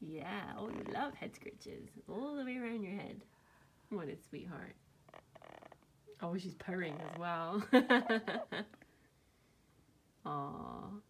Yeah, oh, you love head scratches all the way around your head. What a sweetheart. Oh, she's purring as well. Aww.